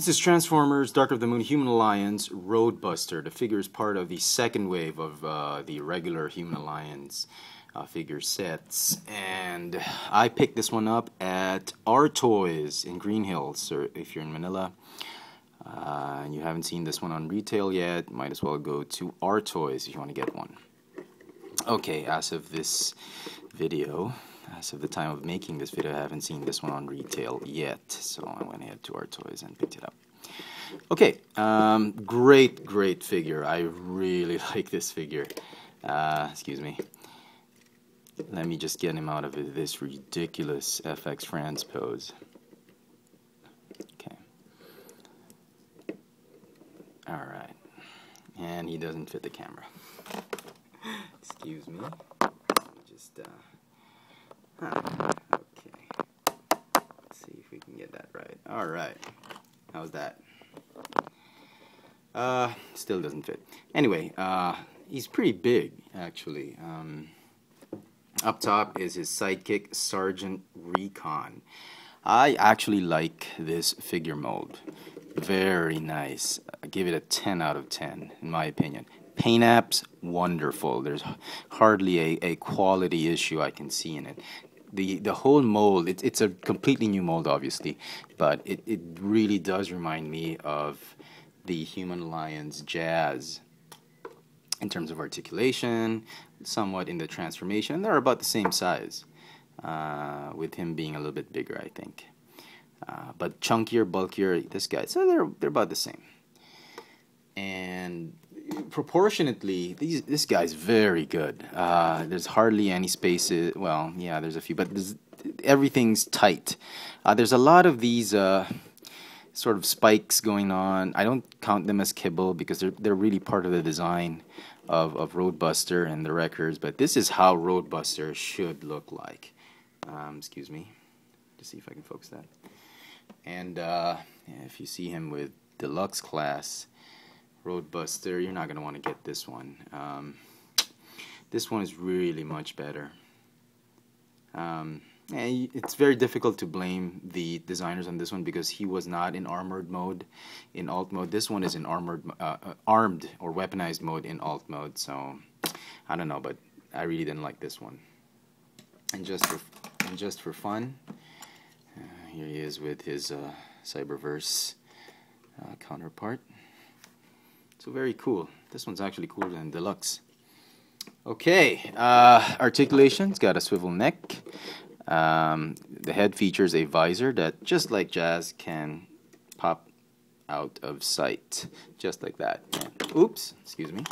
This is Transformers Dark of the Moon Human Alliance Roadbuster. The figure is part of the second wave of uh, the regular Human Alliance uh, figure sets. And I picked this one up at R Toys in Green Hills, or if you're in Manila. Uh, and you haven't seen this one on retail yet, might as well go to R Toys if you want to get one. Okay, as of this video, as of the time of making this video, I haven't seen this one on retail yet, so I went ahead to R Toys and picked it up. Okay, um, great, great figure. I really like this figure. Uh, excuse me. Let me just get him out of this ridiculous FX Franz pose. Okay. Alright. And he doesn't fit the camera. Excuse me. Just, uh, okay. Let's see if we can get that right. Alright. How's that? Uh, still doesn't fit. Anyway, uh, he's pretty big, actually. Um, up top is his sidekick, Sergeant Recon. I actually like this figure mold. Very nice. I give it a 10 out of 10, in my opinion. Paint apps, wonderful. There's hardly a, a quality issue I can see in it. The, the whole mold, it, it's a completely new mold, obviously, but it, it really does remind me of the Human Alliance Jazz in terms of articulation, somewhat in the transformation. They're about the same size, uh, with him being a little bit bigger, I think. Uh, but chunkier, bulkier, this guy. So they're they're about the same. And proportionately, these this guy's very good. Uh, there's hardly any spaces. Well, yeah, there's a few, but everything's tight. Uh, there's a lot of these uh, sort of spikes going on. I don't count them as kibble because they're they're really part of the design of, of Roadbuster and the records, but this is how Roadbuster should look like. Um, excuse me, to see if I can focus that. And uh, if you see him with deluxe class Roadbuster, you're not going to want to get this one. Um, this one is really much better. Um, and it's very difficult to blame the designers on this one because he was not in armored mode in alt mode. This one is in armored, uh, uh, armed or weaponized mode in alt mode. So I don't know, but I really didn't like this one. And just for and just for fun, uh, here he is with his uh, Cyberverse uh, counterpart. So very cool. This one's actually cooler than Deluxe. Okay, uh, articulation's got a swivel neck. Um, the head features a visor that, just like Jazz, can pop out of sight, just like that. Oops, excuse me.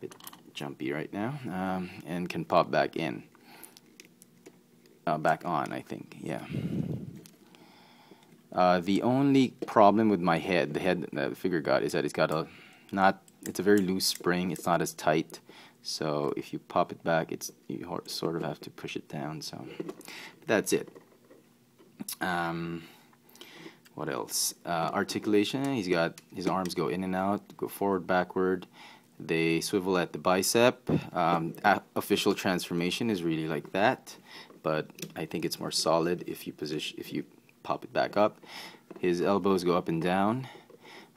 Bit jumpy right now, um, and can pop back in. Uh, back on, I think, yeah. Uh, the only problem with my head, the head that the figure got, is that it's got a not. It's a very loose spring. It's not as tight. So if you pop it back, it's you sort of have to push it down. So that's it. Um, what else? Uh, articulation. He's got his arms go in and out, go forward, backward. They swivel at the bicep. Um, official transformation is really like that, but I think it's more solid if you position if you pop it back up. His elbows go up and down.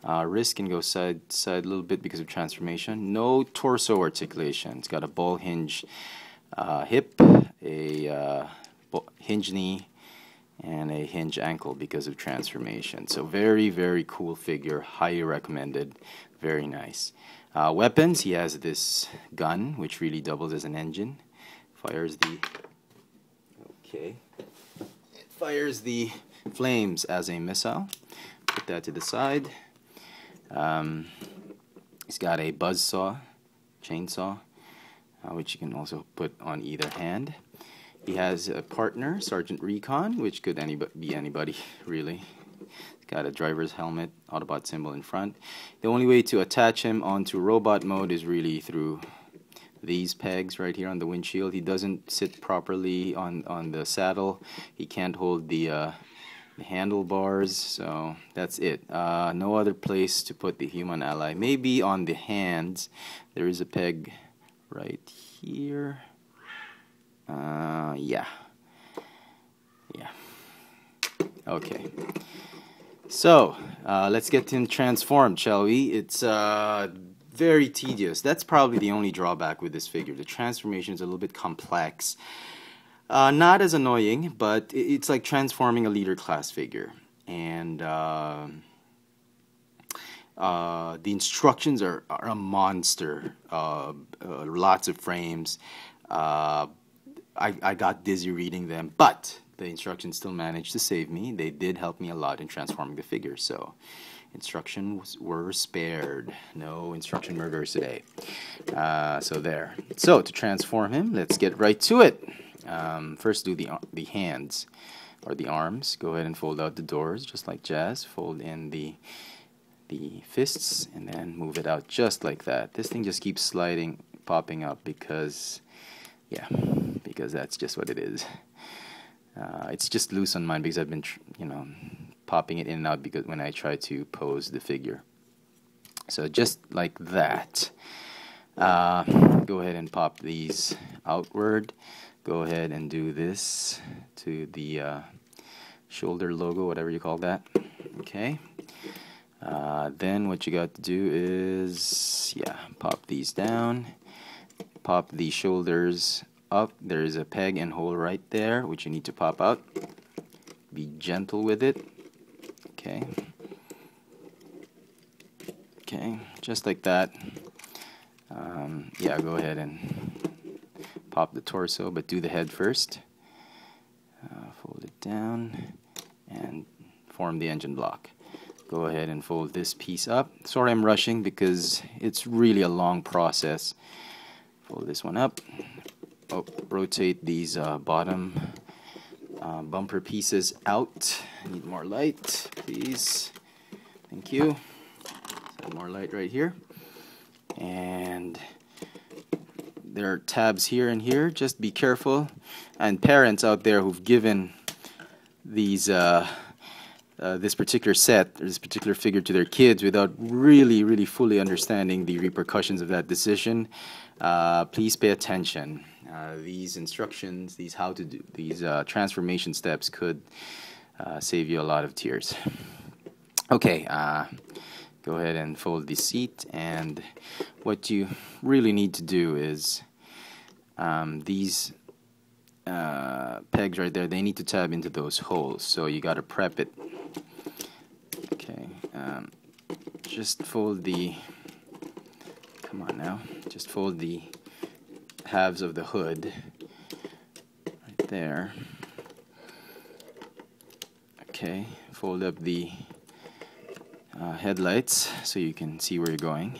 Uh, wrist can go side side a little bit because of transformation. No torso articulation. It's got a ball hinge uh, hip, a uh, hinge knee, and a hinge ankle because of transformation. So very very cool figure. Highly recommended. Very nice. Uh, weapons. He has this gun which really doubles as an engine. Fires the okay. It fires the flames as a missile. Put that to the side. Um, he's got a buzz saw, chainsaw, uh, which you can also put on either hand. He has a partner, Sergeant Recon, which could any be anybody, really. He's got a driver's helmet, Autobot symbol in front. The only way to attach him onto robot mode is really through these pegs right here on the windshield. He doesn't sit properly on, on the saddle. He can't hold the uh, the handlebars so that's it uh, no other place to put the human ally maybe on the hands there is a peg right here uh, yeah yeah okay So, uh, let's get him transformed, shall we? It's uh, very tedious. That's probably the only drawback with this figure. The transformation is a little bit complex. Uh, not as annoying, but it's like transforming a leader class figure. And uh, uh, the instructions are, are a monster. Uh, uh, lots of frames. Uh, I, I got dizzy reading them, but the instructions still managed to save me. They did help me a lot in transforming the figure. So instructions were spared. No instruction murders today. So there. So to transform him, let's get right to it. Um, first do the, the hands or the arms. Go ahead and fold out the doors just like Jazz. Fold in the the fists and then move it out just like that. This thing just keeps sliding, popping up because, yeah, because that's just what it is. Uh, it's just loose on mine because I've been, you know, popping it in and out because when I try to pose the figure. So just like that. Uh, go ahead and pop these outward. Go ahead and do this to the uh, shoulder logo, whatever you call that. Okay. Uh, then what you got to do is, yeah, pop these down, pop the shoulders up. There's a peg and hole right there, which you need to pop out. Be gentle with it. Okay. Okay, just like that. Um, yeah, go ahead and pop the torso, but do the head first. Uh, fold it down and form the engine block go ahead and fold this piece up. Sorry I'm rushing because it's really a long process. Fold this one up. Oh, rotate these uh, bottom uh, bumper pieces out. Need more light, please. Thank you. more light right here. And there are tabs here and here. Just be careful. And parents out there who've given these uh, uh, this particular set, this particular figure to their kids without really, really fully understanding the repercussions of that decision, uh, please pay attention. Uh, these instructions, these how to do, these uh, transformation steps could uh, save you a lot of tears. Okay, go ahead and fold the seat, and what you really need to do is um, these uh, pegs right there, they need to tab into those holes. So you got to prep it Okay, um, just fold the, come on now, just fold the halves of the hood right there. Okay, fold up the uh, headlights so you can see where you're going.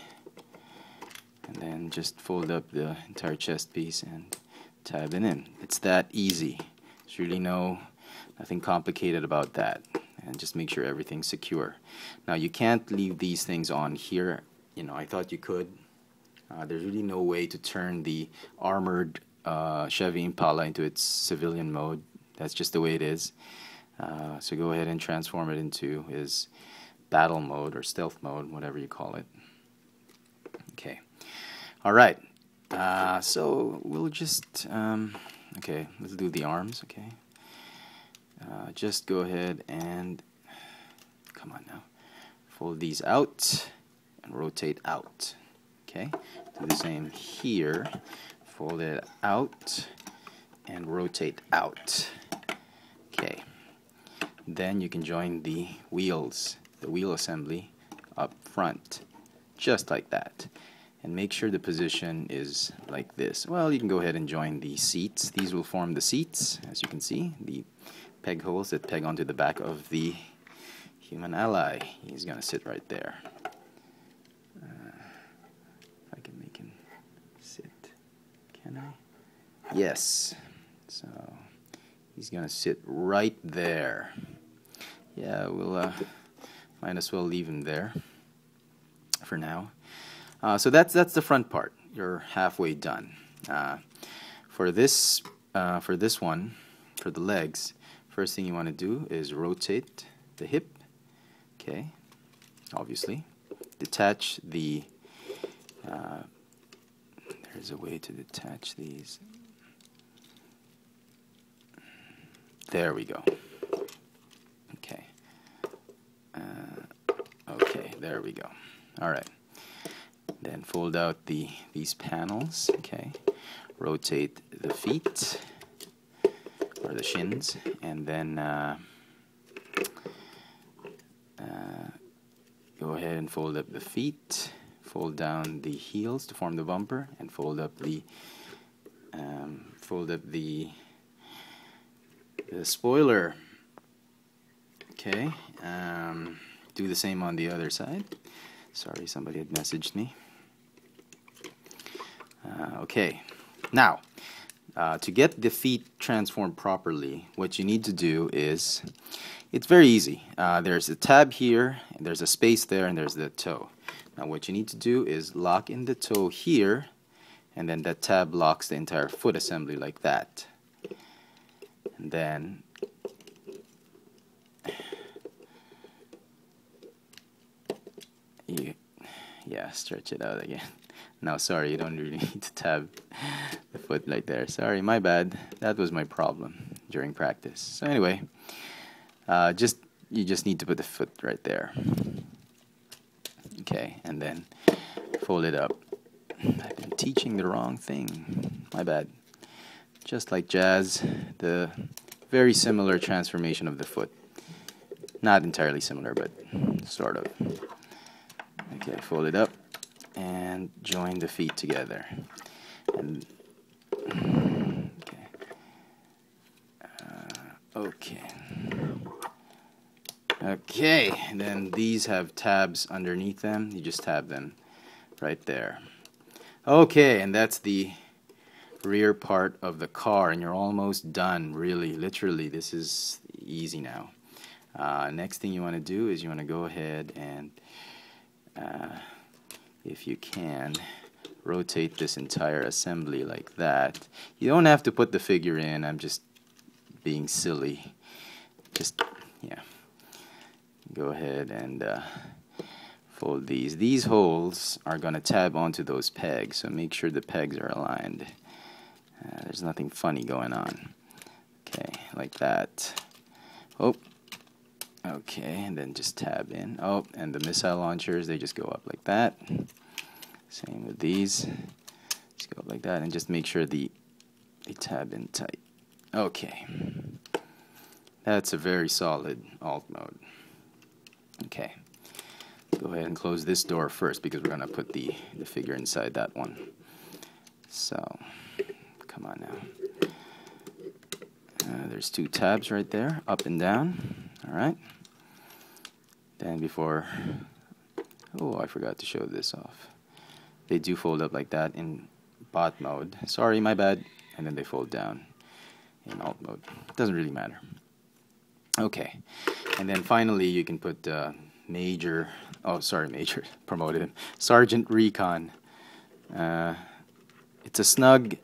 And then just fold up the entire chest piece and tab it in. It's that easy. There's really no, nothing complicated about that and just make sure everything's secure. Now you can't leave these things on here. You know, I thought you could. Uh, there's really no way to turn the armored uh, Chevy Impala into its civilian mode. That's just the way it is. Uh, so go ahead and transform it into his battle mode or stealth mode, whatever you call it. Okay. All right. Uh, so we'll just, um, okay, let's do the arms, okay uh, just go ahead and come on now fold these out and rotate out okay do the same here fold it out and rotate out okay then you can join the wheels the wheel assembly up front just like that and make sure the position is like this well you can go ahead and join the seats these will form the seats as you can see the peg holes that peg onto the back of the human ally. He's going to sit right there. Uh, if I can make him sit, can I? Yes. So he's going to sit right there. Yeah, we'll uh, might as well leave him there for now. Uh, so that's that's the front part. You're halfway done. Uh, for this uh, for this one, for the legs, First thing you want to do is rotate the hip, okay, obviously. Detach the, uh, there's a way to detach these. There we go. Okay. Uh, there we go. All right. Then fold out the these panels. Okay. Rotate the feet or the shins, and then uh, uh, go ahead and fold up the feet. Fold down the heels to form the bumper, and fold up the um, fold up the the spoiler. Okay. Um, do the same on the other side. Sorry, somebody had messaged me. Uh, okay, now uh, to get the feet transformed properly, what you need to do is it's very easy. Uh, there's a tab here, and there's a space there, and there's the toe. Now, what you need to do is lock in the toe here, and then that tab locks the entire foot assembly like that. And then you, yeah, stretch it out again. No, sorry, you don't really need to tab the foot like there. Sorry, my bad. That was my problem during practice. So anyway, uh, just you just need to put the foot right there. Okay, and then fold it up. I've been teaching the wrong thing. My bad. Just like Jazz, the very similar transformation of the foot. Not entirely similar, but sort of. Okay, fold it up and join the feet together. And, okay. Uh, okay. Okay, then these have tabs underneath them. You just tab them right there. Okay, and that's the rear part of the car, and you're almost done, really, literally. This is easy now. Uh, next thing you want to do is you want to go ahead and uh, if you can, rotate this entire assembly like that. You don't have to put the figure in, I'm just being silly. Just, yeah. Go ahead and uh, fold these. These holes are going to tab onto those pegs, so make sure the pegs are aligned. Uh, there's nothing funny going on. Okay, like that. Oh, Okay, and then just tab in. Oh, and the missile launchers, they just go up like that. Same with these. Just go up like that and just make sure the they tab in tight. Okay. That's a very solid alt mode. Okay. Go ahead and close this door first because we're going to put the, the figure inside that one. So, come on now. Uh, there's two tabs right there, up and down. All right. Then before, oh, I forgot to show this off. They do fold up like that in bot mode. Sorry, my bad. And then they fold down in alt mode. Doesn't really matter. Okay. And then finally, you can put uh, Major, oh, sorry, Major, promoted him. Sergeant Recon. Uh, it's a snug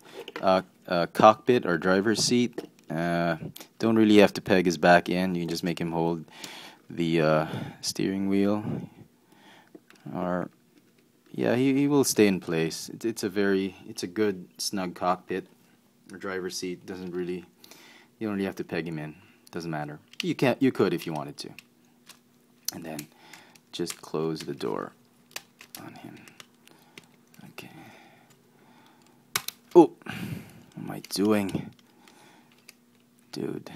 uh, uh, cockpit or driver's seat. Uh, don't really have to peg his back in. You can just make him hold the uh, steering wheel. Or yeah he, he will stay in place. It, it's a very it's a good snug cockpit or driver seat. Doesn't really you don't really have to peg him in. Doesn't matter. You can't you could if you wanted to. And then just close the door on him. Okay. Oh what am I doing dude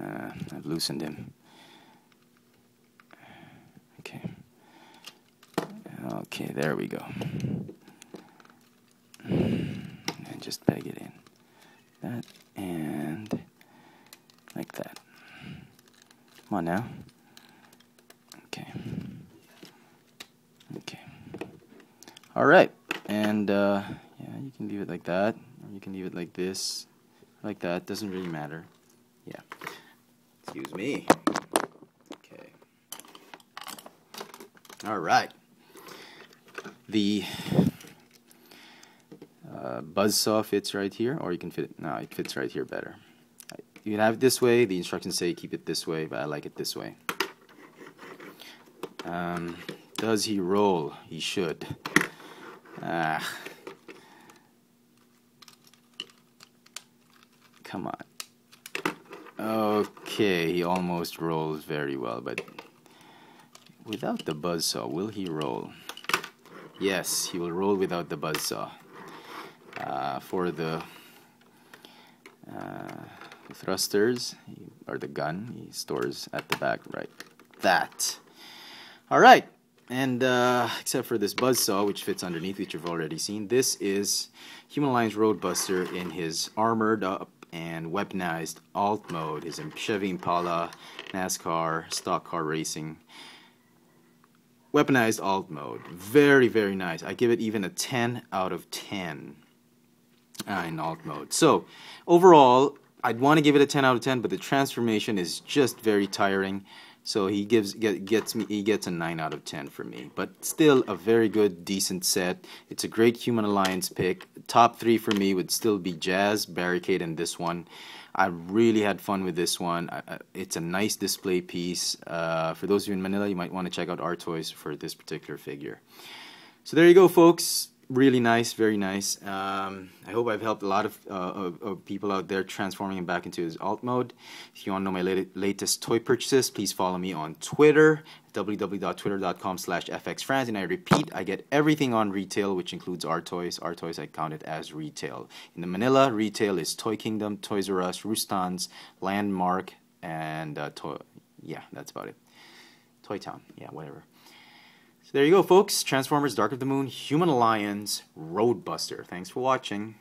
uh, I've loosened him Okay, Okay, there we go. And just peg it in. That and like that. Come on now. Okay. Okay. All right. And uh, yeah, you can leave it like that, or you can leave it like this, like that. Doesn't really matter. Yeah. Excuse me. Okay. All right the uh, buzz saw fits right here, or you can fit it. No, it fits right here better. You can have it this way. The instructions say keep it this way, but I like it this way. Um, does he roll? He should. Ah. Come on. Okay, he almost rolls very well, but without the buzzsaw, will he roll? Yes, he will roll without the buzzsaw. Uh, for the uh, thrusters, or the gun, he stores at the back, right? That. All right, and uh, except for this buzzsaw, which fits underneath, which you've already seen, this is Human Alliance Roadbuster in his armored and weaponized alt mode, his Chevy Impala, NASCAR, stock car racing. Weaponized alt mode. Very, very nice. I give it even a 10 out of 10 uh, in alt mode. So, overall, I'd want to give it a 10 out of 10, but the transformation is just very tiring. So he gives get, gets me he gets a 9 out of 10 for me. But still a very good decent set. It's a great Human Alliance pick. Top 3 for me would still be Jazz, Barricade and this one. I really had fun with this one. It's a nice display piece. Uh, for those of you in Manila, you might want to check out our R Toys for this particular figure. So there you go, folks really nice, very nice. Um, I hope I've helped a lot of, uh, of, of, people out there transforming him back into his alt mode. If you want to know my lat latest toy purchases, please follow me on Twitter, www.twitter.com slash fxfranz. And I repeat, I get everything on retail, which includes R Toys. R Toys I count it as retail. In the Manila, retail is Toy Kingdom, Toys R Us, Rustan's, Landmark, and uh, yeah, that's about it. Toy Town, yeah, whatever. There you go, folks. Transformers Dark of the Moon, Human Alliance, Roadbuster. Thanks for watching.